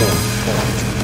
tempo.